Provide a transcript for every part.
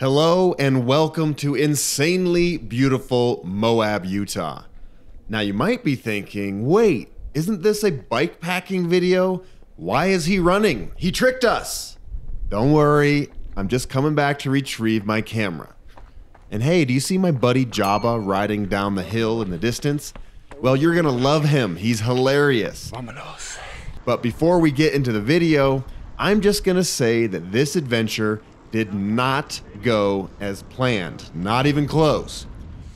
Hello and welcome to insanely beautiful Moab, Utah. Now you might be thinking, wait, isn't this a bike packing video? Why is he running? He tricked us. Don't worry, I'm just coming back to retrieve my camera. And hey, do you see my buddy Jabba riding down the hill in the distance? Well, you're gonna love him. He's hilarious. But before we get into the video, I'm just gonna say that this adventure did not go as planned, not even close.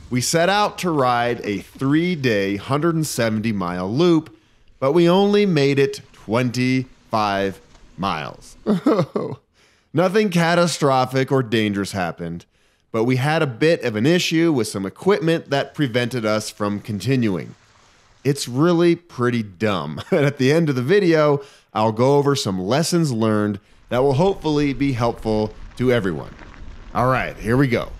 We set out to ride a three day, 170 mile loop, but we only made it 25 miles. Nothing catastrophic or dangerous happened, but we had a bit of an issue with some equipment that prevented us from continuing. It's really pretty dumb. And at the end of the video, I'll go over some lessons learned that will hopefully be helpful to everyone. All right, here we go.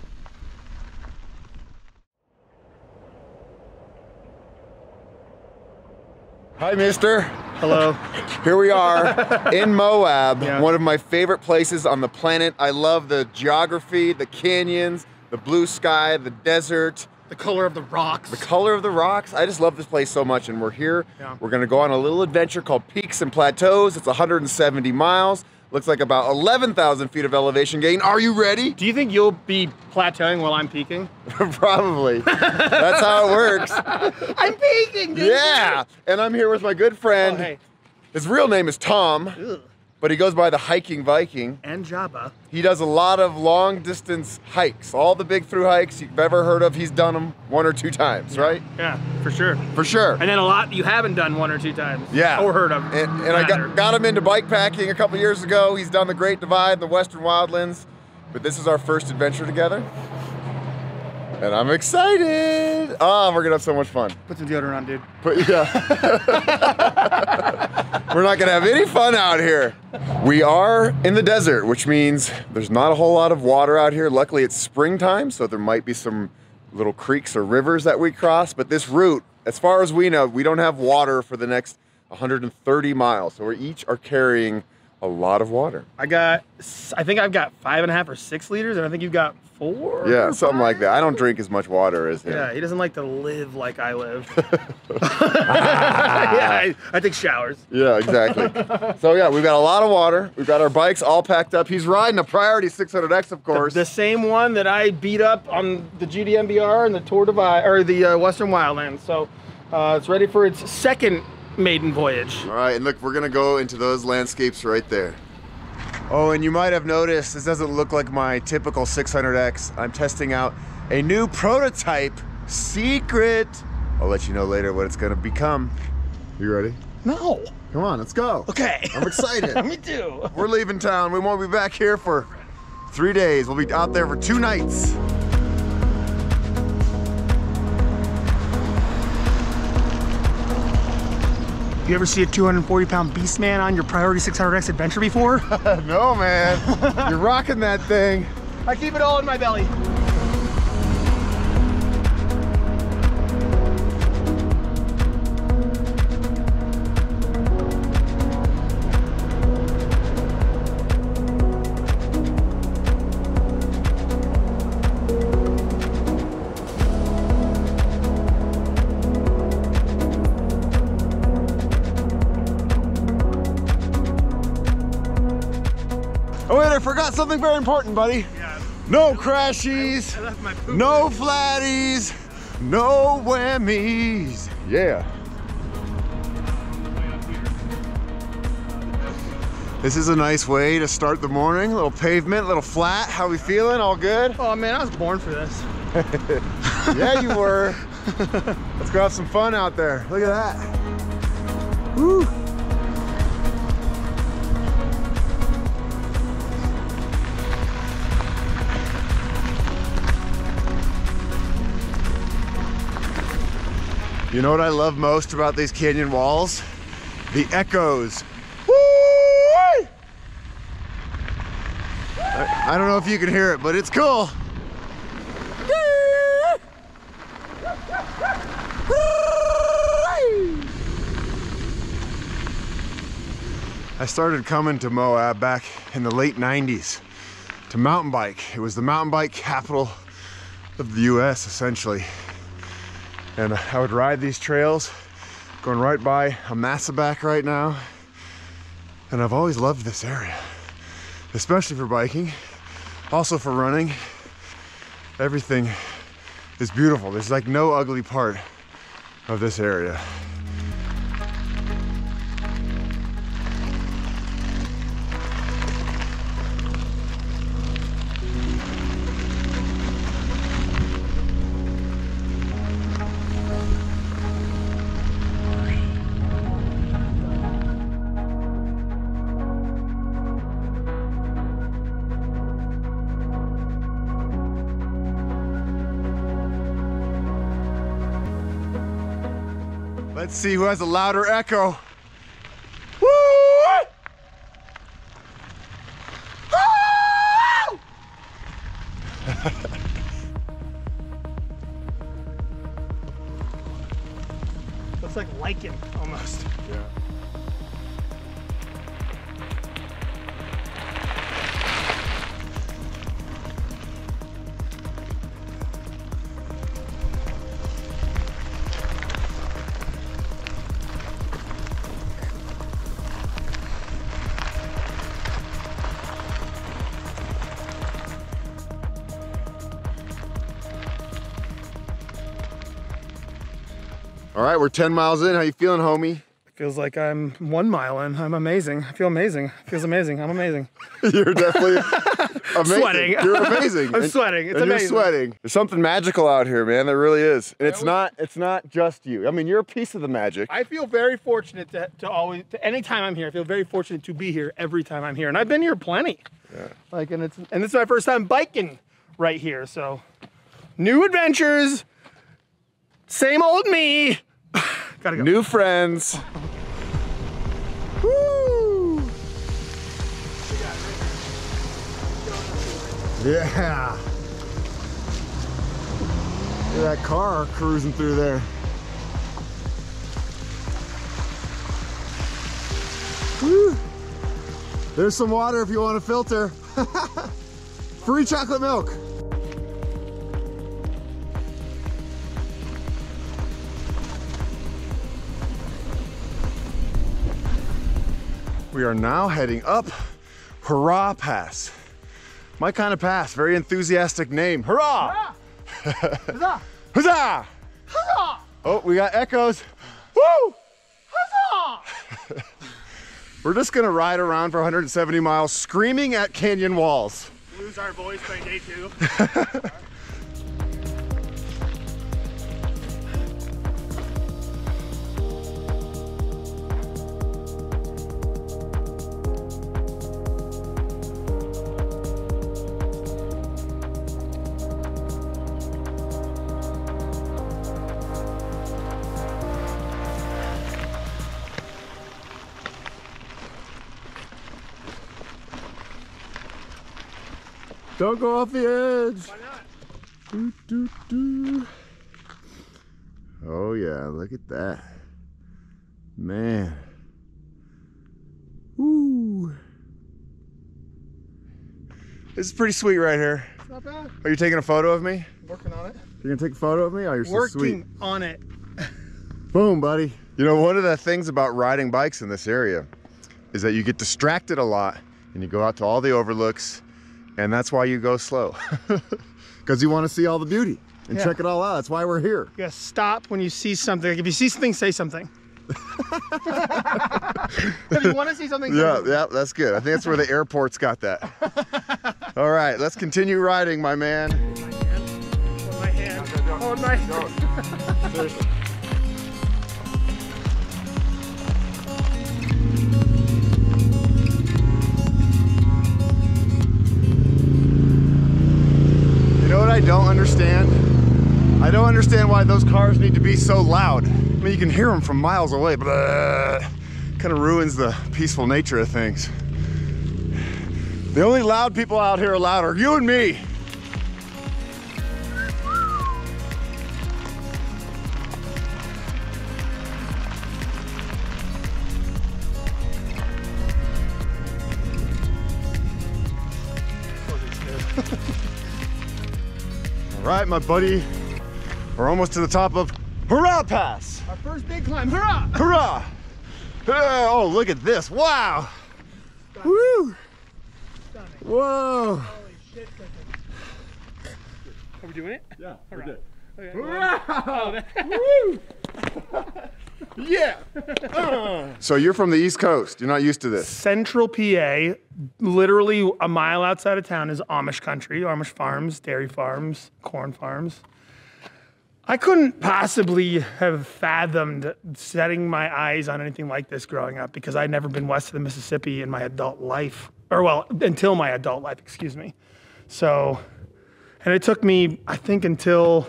Hi, mister. Hello. Here we are in Moab, Yeah. one of my favorite places on the planet. I love the geography, the canyons, the blue sky, the desert, The color of the rocks. the color of the rocks. I just love this place so much. And we're here. Yeah. We're going to go on a little adventure called Peaks and Plateaus. It's 170 miles. Looks like about 11,000 feet of elevation gain. Are you ready? Do you think you'll be plateauing while I'm peaking? Probably. That's how it works. I'm peaking, dude. Yeah. And I'm here with my good Oh, friend. hey. His real name is Tom, Ugh. But he goes by the Hiking Viking. And Jabba. He does a lot of long distance hikes. All the big through hikes you've ever heard of, he's done them one or two times, right? Yeah, for sure. For sure. And then a lot you haven't done one or two times. Yeah. Or heard of. And, and I got, got him into bike packing a couple years ago. He's done the Great Divide, the Western Wildlands. But this is our first adventure together. And I'm excited. Oh, we're gonna have so much fun. Put some deodorant on, dude. But yeah. We're not gonna have any fun out here. We are in the desert, which means there's not a whole lot of water out here. Luckily, it's springtime, so there might be some little creeks or rivers that we cross. But this route, as far as we know, we don't have water for the next 130 miles. So we each are carrying a lot of water. I got, I think I've got five and a half or six liters, and I think you've got four. Yeah, something like that. I don't drink as much water as him. Yeah, he doesn't like to live like I live. yeah, I, I take showers. Yeah, exactly. so yeah, we've got a lot of water. We've got our bikes all packed up. He's riding a Priority 600X, of course. The same one that I beat up on the GDMBR and the Tour Divide or the uh, Western Wildlands. So uh, it's ready for its second maiden voyage. All right, and look, we're gonna go into those landscapes right there. Oh, and you might have noticed this doesn't look like my typical 600X. I'm testing out a new prototype, secret. I'll let you know later what it's gonna become. You ready? No. Come on, let's go. Okay. I'm excited. Me too. We're leaving town. We won't be back here for three days. We'll be out there for two nights. You ever see a 240 pound beast man on your Priority 600X adventure before? no, man. You're rocking that thing. I keep it all in my belly. Something very important, buddy. Yeah. No crashies. I left my poop. No flatties, no whammies. Yeah. This is a nice way to start the morning. little pavement, little flat. How we feeling? All good? Oh man, I was born for this. Yeah, you were. Let's go have some fun out there. Look at that. Woo. You know what I love most about these canyon walls? The echoes. I, I don't know if you can hear it, but it's cool. I started coming to Moab back in the late 90s. to mountain bike. It was the mountain bike capital of the US essentially. And I would ride these trails going right by Amasa Back right now. And I've always loved this area, especially for biking, also for running. Everything is beautiful. There's like no ugly part of this area. Let's see who has a louder echo. Woo! Woo! Looks like lichen almost. Yeah. Right, we're 10 miles in. How you feeling, homie? Feels like I'm one mile in. I'm amazing. I feel amazing. Feels amazing. I'm amazing. You're definitely amazing. Sweating. You're amazing. I'm And- sweating. It's and amazing. You're sweating. There's something magical out here, man. There really is. And it's not. It's not just you. I mean, you're a piece of the magic. I feel very fortunate to, to always, to anytime I'm here, I feel very fortunate to be here every time I'm here. And I've been here plenty. Yeah. Like, and it's, and this is my first time biking right here. So, new adventures, same old me. Gotta go. New friends. Woo! Yeah. Look at that car cruising through there. Woo. There's some water if you want a filter. Free chocolate milk. We are now heading up Hurrah Pass. My kind of pass, very enthusiastic name. Hurrah! Huzzah! Huzzah! Huzzah! Oh, we got echoes. Woo! Huzzah! We're just gonna ride around for 170 miles screaming at canyon walls. Lose our voice by day two. Don't go off the edge. Why not? Doo, doo, doo. Oh yeah, look at that. Man. Ooh. This is pretty sweet right here. It's not bad. Are you taking a photo of me? Working on it. You're gonna take a photo of me? Oh, you're so sweet. Working on it. Boom, buddy. You know, one of the things about riding bikes in this area is that you get distracted a lot and you go out to all the overlooks, and that's why you go slow. Because you want to see all the beauty and Yeah. check it all out. That's why we're here. Yeah, stop when you see something. Like if you see something, say something. if you want to see something, say Yeah, something. yeah, that's good. I think that's where the airport's got that. All right, let's continue riding, my man. Hold my hand. Hold my hand. Seriously. You know I don't understand? I don't understand why those cars need to be so loud. I mean, you can hear them from miles away, but uh, kind of ruins the peaceful nature of things. The only loud people out here are loud are you and me. Right, my buddy. We're almost to the top of Hurrah Pass. Our first big climb. Hurrah! Hurrah! Oh, look at this. Wow. Woo! Whoa. Are we doing it? Yeah, we're good. Oh, Yeah. Uh-huh. So you're from the East Coast. You're not used to this. Central PA, literally a mile outside of town, is Amish country, Amish farms, dairy farms, corn farms. I couldn't possibly have fathomed setting my eyes on anything like this growing up because I'd never been west of the Mississippi in my adult life, or well, until my adult life, excuse me. So, and it took me, I think, until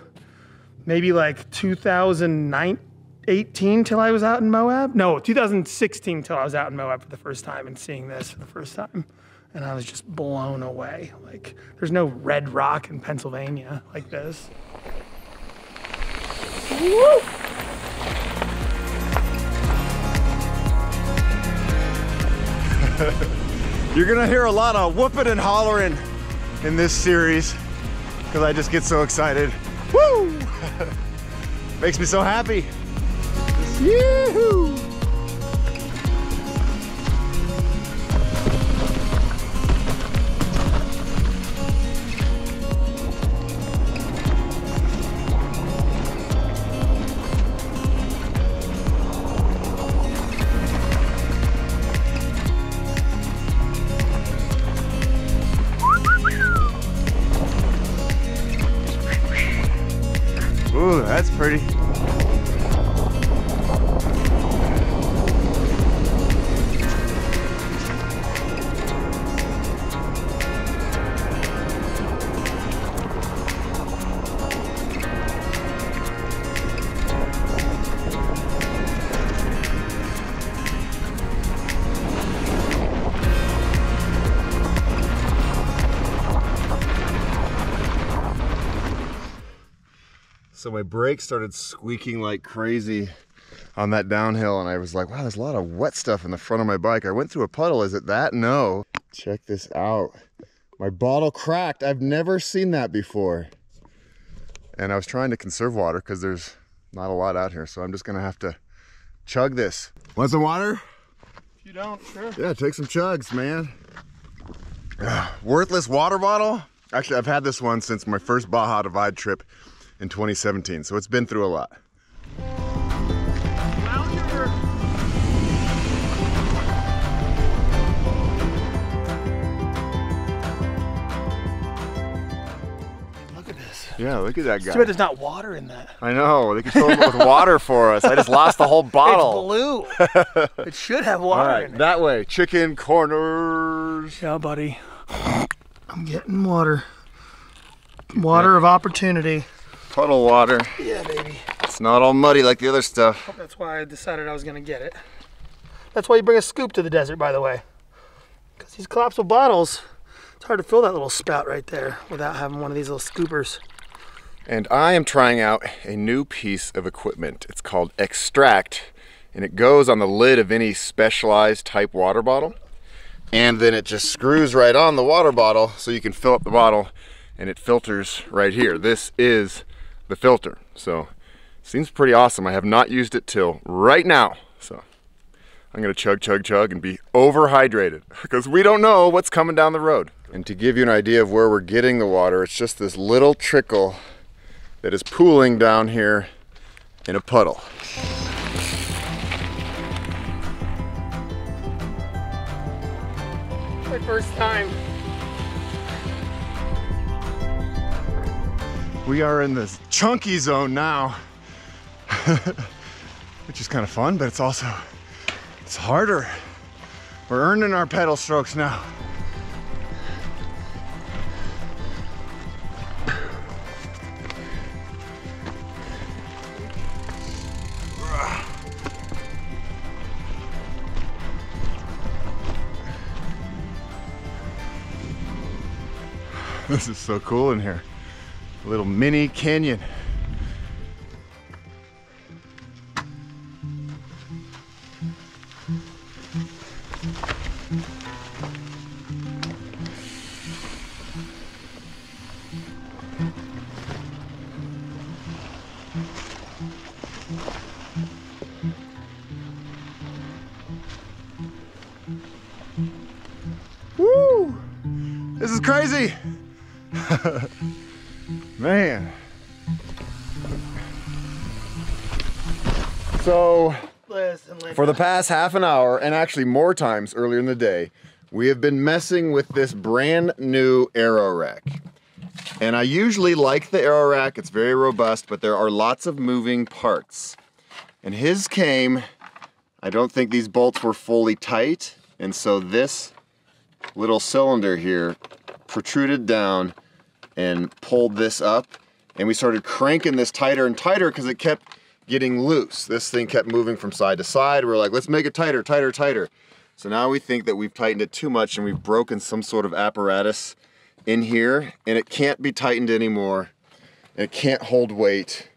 maybe like 2018 till I was out in Moab. No, 2016 till I was out in Moab for the first time and seeing this for the first time. And I was just blown away. Like, there's no red rock in Pennsylvania like this. Woo! You're gonna hear a lot of whooping and hollering in this series because I just get so excited. Woo! Makes me so happy. Yoo-hoo! So my brakes started squeaking like crazy on that downhill, and I was like, wow, there's a lot of wet stuff in the front of my bike. I went through a puddle. Is it that? No. Check this out. My bottle cracked. I've never seen that before. And I was trying to conserve water because there's not a lot out here, so I'm just gonna have to chug this. Want some water? If you don't, sure. Yeah, take some chugs, man. Worthless water bottle? Actually, I've had this one since my first Baja Divide trip in 2017, so it's been through a lot. Look at this. Yeah, look at that Too bad guy. there's not water in that. I know, they could fill it with water for us. I just lost the whole bottle. It's blue. it should have All water right, in it. that way. Chicken corners. Yeah, buddy. I'm getting water. Water of opportunity. Puddle water. Yeah, baby. It's not all muddy like the other stuff. That's why I decided I was gonna get it. That's why you bring a scoop to the desert, by the way. Because these collapsible bottles, it's hard to fill that little spout right there without having one of these little scoopers. And I am trying out a new piece of equipment. It's called Extract, and it goes on the lid of any specialized type water bottle. And then it just screws right on the water bottle so you can fill up the bottle and it filters right here. This is the filter. So seems pretty awesome. I have not used it till right now. So I'm gonna chug, chug, chug and be overhydrated because we don't know what's coming down the road. And to give you an idea of where we're getting the water, it's just this little trickle that is pooling down here in a puddle. My first time. We are in this chunky zone now, which is kind of fun, but it's also, it's harder. We're earning our pedal strokes now. This is so cool in here. A little mini canyon. Woo! This is crazy. So, Listen, for the past half an hour, and actually more times earlier in the day, we have been messing with this brand new Aeroe rack. And I usually like the Aeroe rack, it's very robust, but there are lots of moving parts. And his came, I don't think these bolts were fully tight, and so this little cylinder here protruded down and pulled this up. And we started cranking this tighter and tighter because it kept getting loose. This thing kept moving from side to side. We are like, let's make it tighter, tighter, tighter. So now we think that we've tightened it too much and we've broken some sort of apparatus in here and it can't be tightened anymore. It can't hold weight.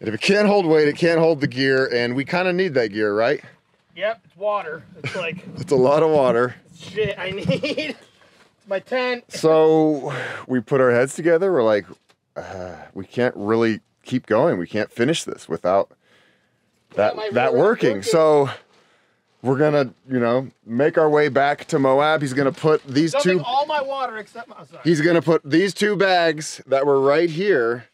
And if it can't hold weight, it can't hold the gear and we kind of need that gear, right? Yep, it's water. It's like It's a lot of water. shit I need. my tent. So we put our heads together. We're like, uh, we can't really keep going. We can't finish this without that that working. working. So we're gonna, you know, make our way back to Moab. He's gonna put these Dumping two. all my water except my. oh. He's gonna put these two bags that were right here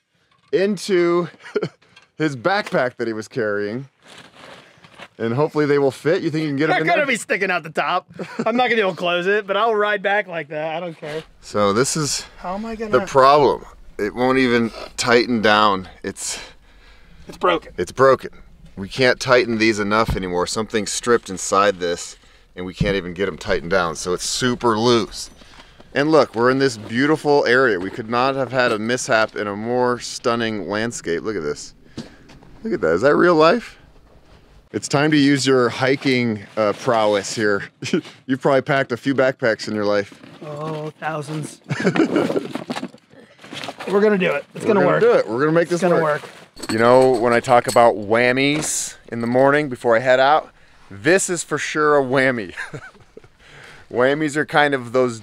into his backpack that he was carrying. And hopefully they will fit. You think you can get them They're gonna there? be sticking out the top. I'm not gonna be able to close it, but I'll ride back like that. I don't care. So this is How am I gonna? the problem. It won't even tighten down. It's it's broken. it's broken. We can't tighten these enough anymore. Something's stripped inside this and we can't even get them tightened down. So it's super loose. And look, we're in this beautiful area. We could not have had a mishap in a more stunning landscape. Look at this. Look at that. Is that real life? It's time to use your hiking uh, prowess here. You've probably packed a few backpacks in your life. Oh, thousands. We're gonna do it. It's We're gonna, gonna work. do it. We're gonna make this gonna work. work. You know, when I talk about whammies in the morning before I head out, this is for sure a whammy. Whammies are kind of those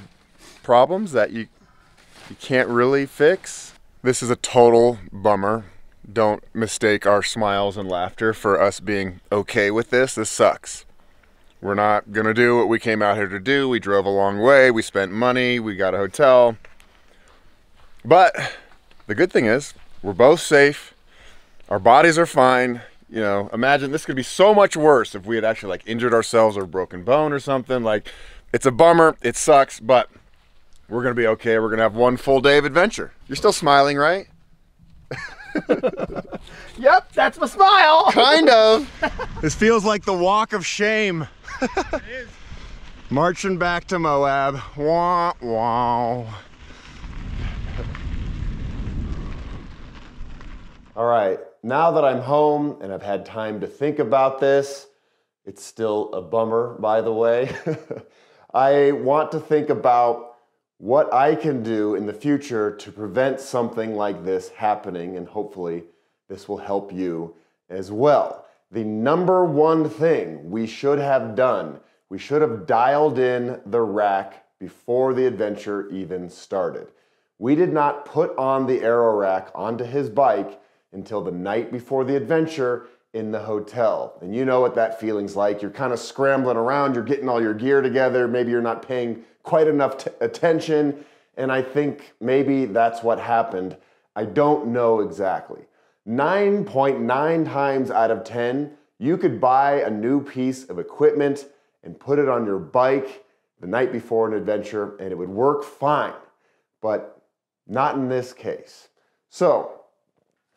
problems that you you can't really fix. This is a total bummer. Don't mistake our smiles and laughter for us being okay with this. This sucks. We're not gonna do what we came out here to do. We drove a long way, we spent money, we got a hotel. But the good thing is, we're both safe. Our bodies are fine. You know, imagine this could be so much worse if we had actually like injured ourselves or broken bone or something. Like, it's a bummer. It sucks, but we're gonna be okay. We're gonna have one full day of adventure. You're still smiling, right? Yep, that's my smile. Kind of. this feels like the walk of shame. It is. Marching back to Moab. Wah, wah. All right, now that I'm home and I've had time to think about this, it's still a bummer, by the way. I want to think about what I can do in the future to prevent something like this happening, and hopefully, this will help you as well. The number one thing we should have done, we should have dialed in the rack before the adventure even started. We did not put on the Aeroe rack onto his bike until the night before the adventure in the hotel. And you know what that feeling's like. You're kind of scrambling around, you're getting all your gear together, maybe you're not paying quite enough attention. And I think maybe that's what happened. I don't know exactly. 9.9 times out of 10, you could buy a new piece of equipment and put it on your bike the night before an adventure and it would work fine. But not in this case. So,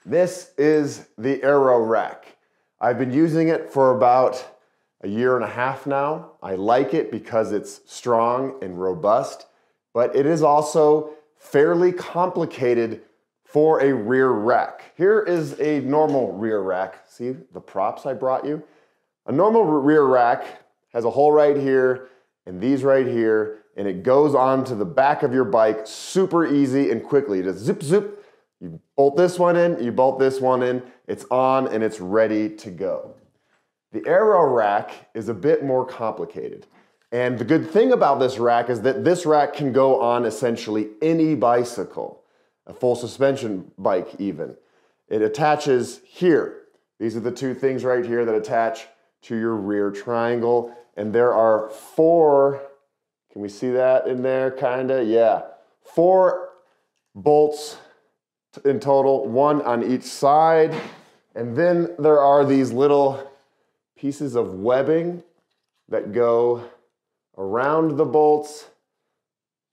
this is the Aeroe Rack. I've been using it for about a year and a half now. I like it because it's strong and robust, but it is also fairly complicated for a rear rack. Here is a normal rear rack. See the props I brought you? A normal rear rack has a hole right here and these right here, and it goes onto the back of your bike super easy and quickly. Just zip, zip. You bolt this one in, you bolt this one in, it's on and it's ready to go. The Aeroe rack is a bit more complicated. And the good thing about this rack is that this rack can go on essentially any bicycle, a full suspension bike even. It attaches here. These are the two things right here that attach to your rear triangle. And there are four, can we see that in there kinda? Yeah, four bolts in total, one on each side. And then there are these little pieces of webbing that go around the bolts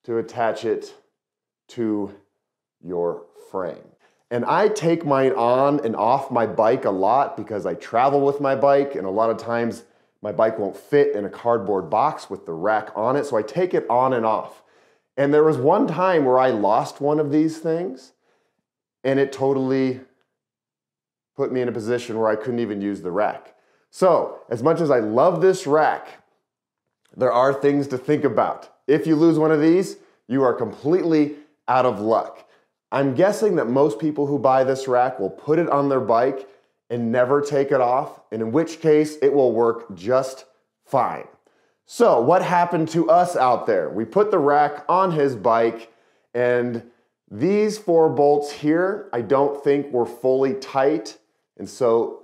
to attach it to your frame. And I take mine on and off my bike a lot because I travel with my bike, and a lot of times my bike won't fit in a cardboard box with the rack on it, so I take it on and off. And there was one time where I lost one of these things, and it totally put me in a position where I couldn't even use the rack. So, as much as I love this rack, there are things to think about. If you lose one of these, you are completely out of luck. I'm guessing that most people who buy this rack will put it on their bike and never take it off, and in which case it will work just fine. So, what happened to us out there? We put the rack on his bike, and these four bolts here, I don't think were fully tight. And so,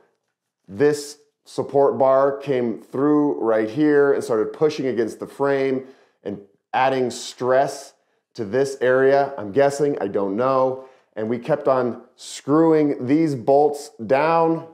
this support bar came through right here and started pushing against the frame and adding stress to this area. I'm guessing, I don't know. And we kept on screwing these bolts down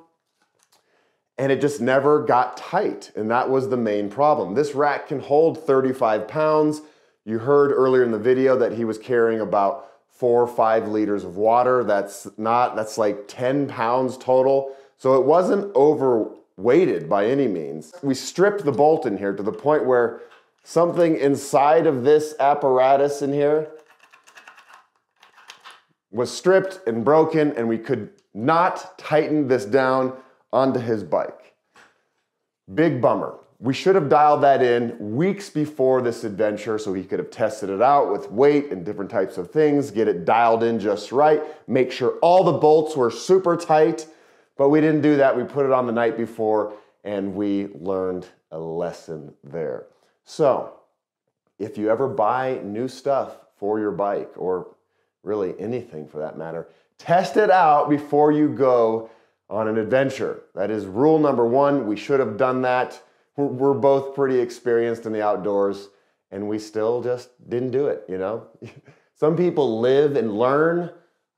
and it just never got tight. And that was the main problem. This rack can hold 35 pounds. You heard earlier in the video that he was carrying about four or five liters of water. That's not, that's like 10 pounds total. So it wasn't overweighted by any means. We stripped the bolt in here to the point where something inside of this apparatus in here was stripped and broken and we could not tighten this down onto his bike. Big bummer. We should have dialed that in weeks before this adventure so he could have tested it out with weight and different types of things, get it dialed in just right, make sure all the bolts were super tight. But we didn't do that. We put it on the night before and we learned a lesson there. So, if you ever buy new stuff for your bike or really anything for that matter, test it out before you go on an adventure. That is rule number one. We should have done that. We're, both pretty experienced in the outdoors and we still just didn't do it, you know? Some people live and learn.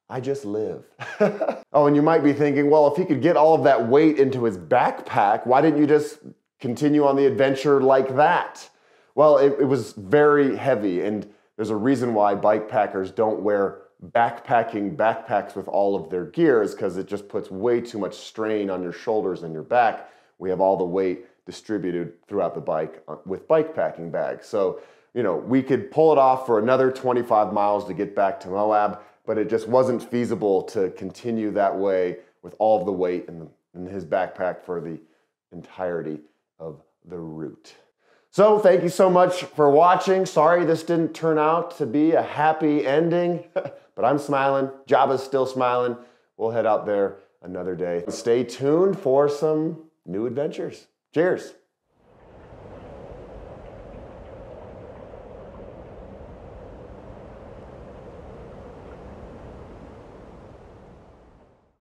I just live. oh, and you might be thinking, well, if he could get all of that weight into his backpack, why didn't you just continue on the adventure like that? Well, it, it was very heavy, and there's a reason why bike packers don't wear backpacking backpacks with all of their gear is because it just puts way too much strain on your shoulders and your back. We have all the weight distributed throughout the bike uh, with bike packing bags. So, you know, we could pull it off for another 25 miles to get back to Moab, but it just wasn't feasible to continue that way with all of the weight in, the, in his backpack for the entirety of the route. So, thank you so much for watching. Sorry this didn't turn out to be a happy ending. But I'm smiling. Jabba's still smiling. We'll head out there another day. Stay tuned for some new adventures. Cheers.